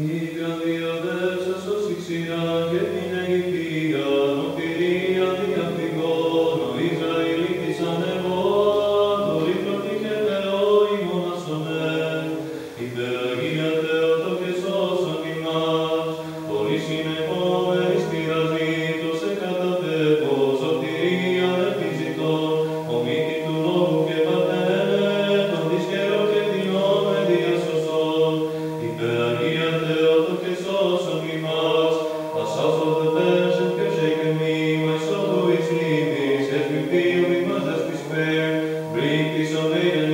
Η καδία δεσασώ στη ξηρά και την αηφία. Νοπηρία, την κακτηκό. Νο Israelites ανεβόλα. Τον Ιπλάνιο και τον Ιορδανία. Ιδιαίτερα γύρεται ο τόπο και σώσαν τη μα. Πολύ σύνεχη. Θείου, μη μας δες της πέρ, πριν της οδείας